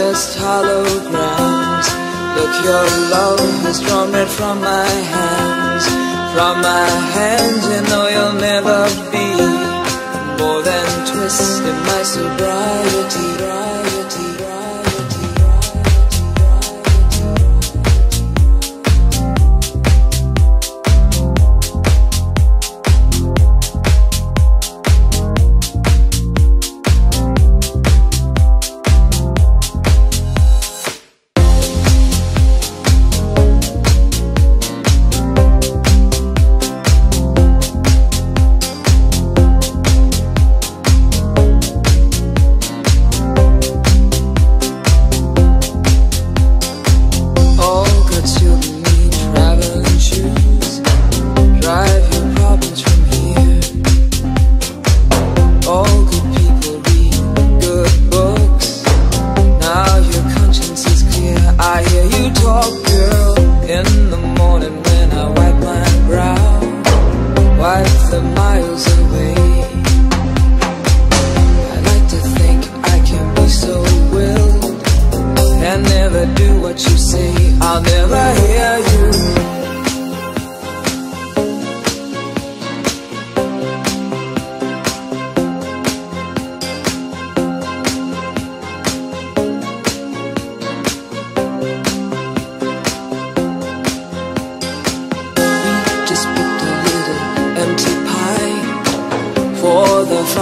eyes hollow just holograms. Look, your love has drawn red from my hands. From my hands, you know you'll never be more than twist in my sobriety. walk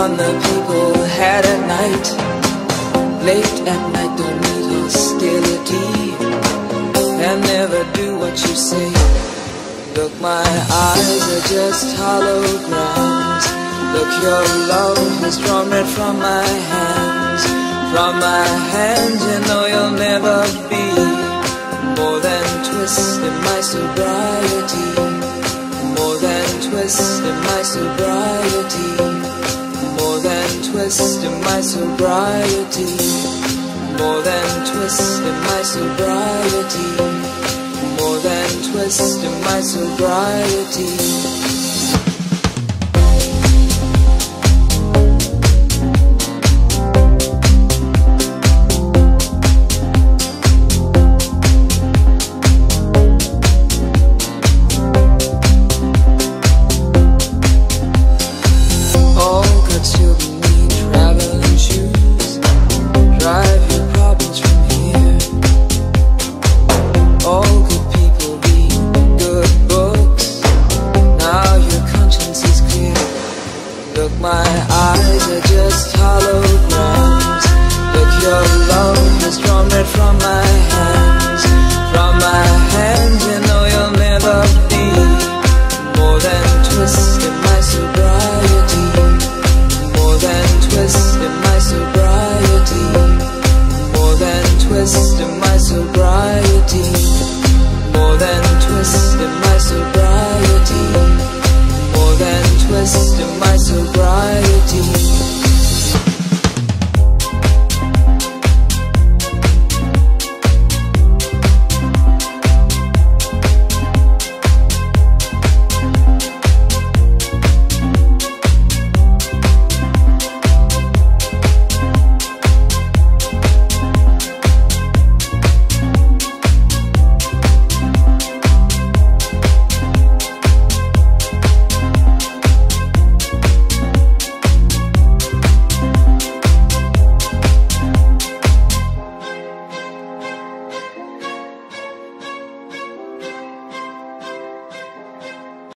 fun the people had at night. Late at night, don't need hostility. And never do what you say. Look, my eyes are just holograms. Look, your love has drawn red from my hands. From my hands, you know you'll never be more than twist in my sobriety. More than twist in my sobriety sobriety. More than twist in my sobriety. More than twist in my sobriety eyes are just holograms Look, your love has drawn it from my hands. From my hands